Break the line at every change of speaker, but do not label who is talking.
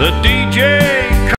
The DJ